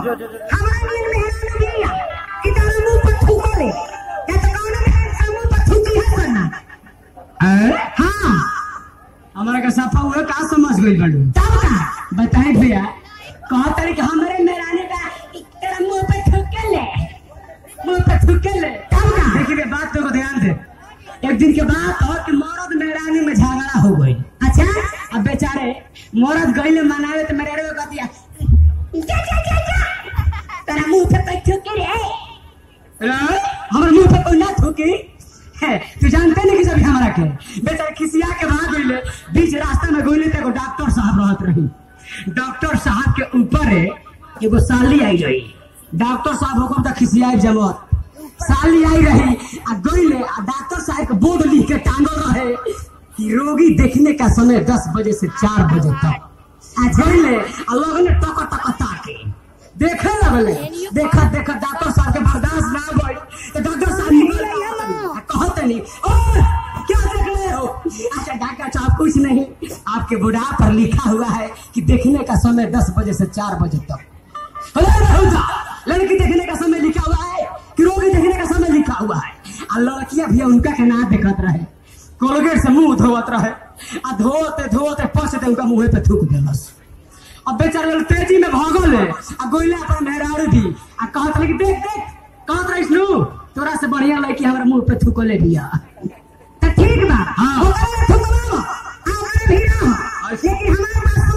हमारे में कि तेरे मुँह पर थूको ले या तो कौन है तेरे मुँह पर थूकी है करना हाँ हमारा का सफ़ा हुआ का समझ गई बड़ू। तब का बताए भैया कहा तारी कि हमारे मेरानी का तेरा मुँह पर थूके ले। मुँह पे थूके ले। तब का देखिए बात तो ध्यान दे एक दिन के बाद और कि मरद मेरानी में झगड़ा हो गई। अच्छा? अब बेचारे मरद गईले मनावे तो मेरे रे कहतिया थूके रे? हमारे मुँह पे कोई ना थूकी तू जानते नहीं कि सभी हमारा के बेचारे खिसिया के भाग गईले बीच रास्ता में गईले तो एगो डॉक्टर साहब रहत रही। डॉक्टर साहब के ऊपर एगो साली आई रही। डॉक्टर साहब हुकुम तक खिसिया जमत साली आई रही आ गईले आ डॉक्टर साहब के बोर्ड लिख के टांगल रहे। कि रोगी देखने का समय दस बजे से चार बजे तक। आ गईले आ लोगन ने टक टक देखे लगले देखा देखा डॉक्टर साहब के बर्दाश्त ना भइल तो डॉक्टर साहब निकल गए कहते नहीं। ओए क्या देख रहे हो? अच्छा डॉक्टर साहब कुछ नहीं। आपके बुढ़ा पर लिखा हुआ है कि देखने का समय दस बजे से चार बजे तक। अरे राहुलजा, लड़की देखने का समय लिखा हुआ है कि रोगी देखने का समय लिखा हुआ है। आ लड़कियाँ भी उनका के ना देखत रहे। कोलगेट से मुँह धोवत रहे। आ धोते धोते पछते उनका मुँह पे थूक देलस। अब बेचारे लोग तेज़ी में भागल है। आ गोइला अपन मेहरारू दी आ कहत कि देख देख कहत रहिस नु? तोरा से बढ़िया लड़की हमरा मुँह पे थूकले दिया तो ठीक बा। हाँ। ओकरे थुकवाओ ओकरे भी ना हो। लेकिन हमारे पास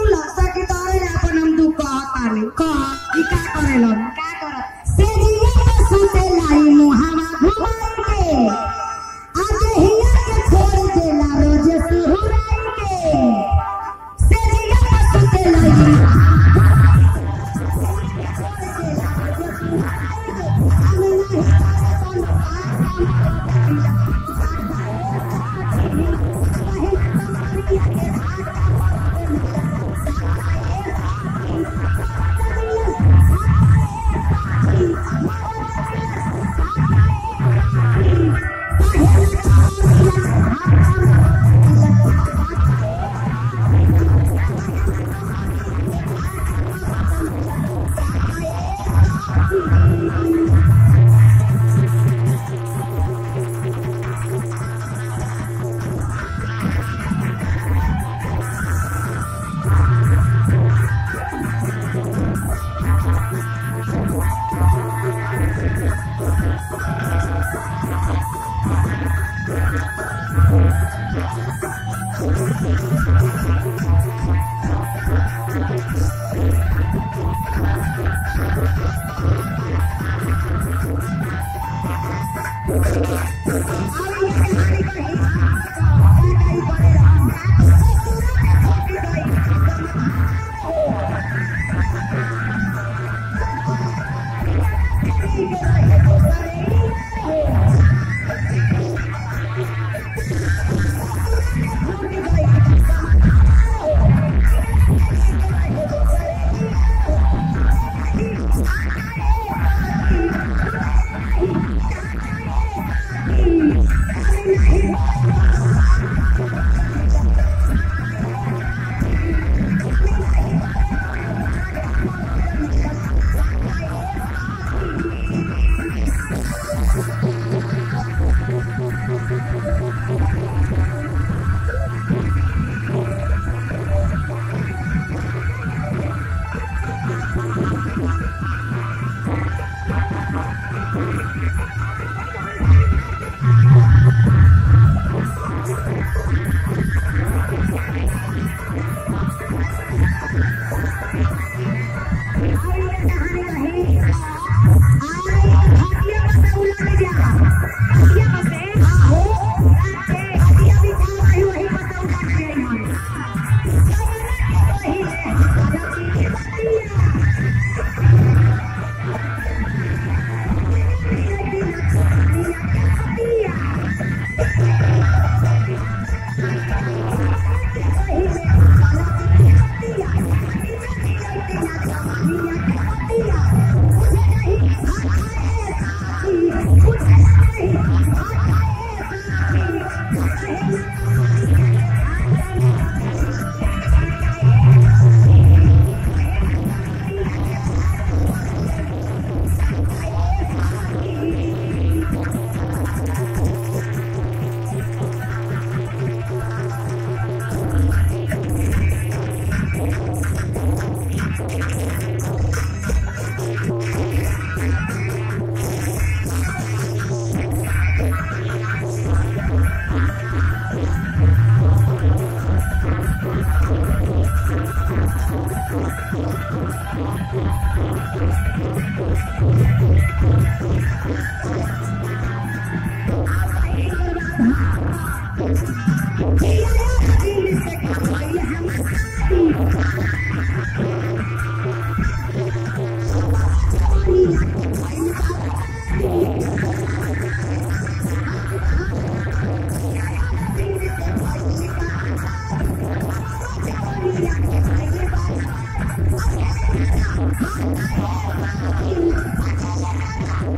I'm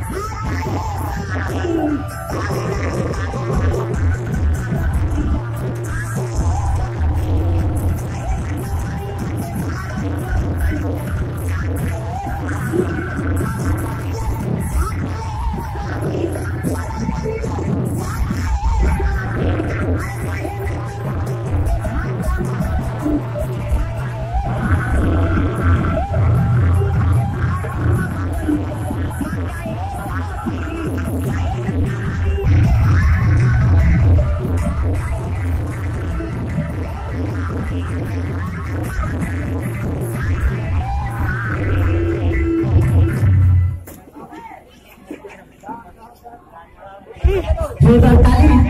Oh, my God. Thank you.